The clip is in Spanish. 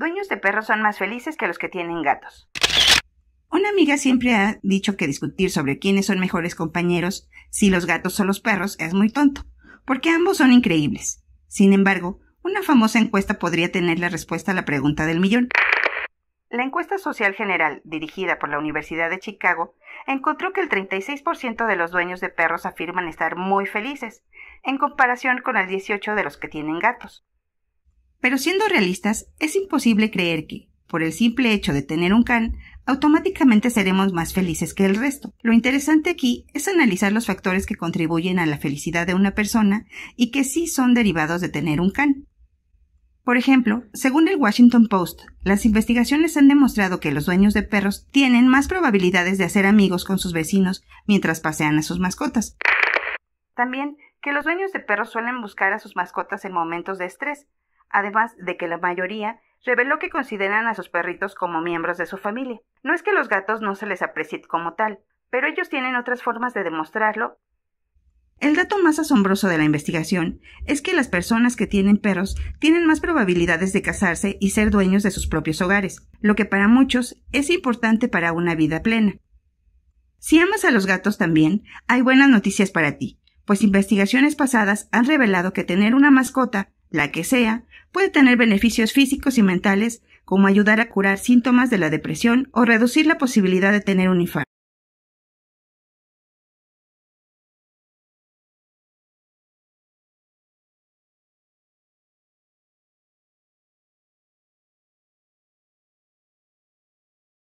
dueños de perros son más felices que los que tienen gatos. Una amiga siempre ha dicho que discutir sobre quiénes son mejores compañeros, si los gatos o los perros, es muy tonto, porque ambos son increíbles. Sin embargo, una famosa encuesta podría tener la respuesta a la pregunta del millón. La encuesta social general, dirigida por la Universidad de Chicago, encontró que el 36% de los dueños de perros afirman estar muy felices, en comparación con el 18% de los que tienen gatos. Pero siendo realistas, es imposible creer que, por el simple hecho de tener un can, automáticamente seremos más felices que el resto. Lo interesante aquí es analizar los factores que contribuyen a la felicidad de una persona y que sí son derivados de tener un can. Por ejemplo, según el Washington Post, las investigaciones han demostrado que los dueños de perros tienen más probabilidades de hacer amigos con sus vecinos mientras pasean a sus mascotas. También que los dueños de perros suelen buscar a sus mascotas en momentos de estrés, además de que la mayoría reveló que consideran a sus perritos como miembros de su familia. No es que los gatos no se les aprecie como tal, pero ellos tienen otras formas de demostrarlo. El dato más asombroso de la investigación es que las personas que tienen perros tienen más probabilidades de casarse y ser dueños de sus propios hogares, lo que para muchos es importante para una vida plena. Si amas a los gatos también, hay buenas noticias para ti, pues investigaciones pasadas han revelado que tener una mascota la que sea, puede tener beneficios físicos y mentales como ayudar a curar síntomas de la depresión o reducir la posibilidad de tener un infarto.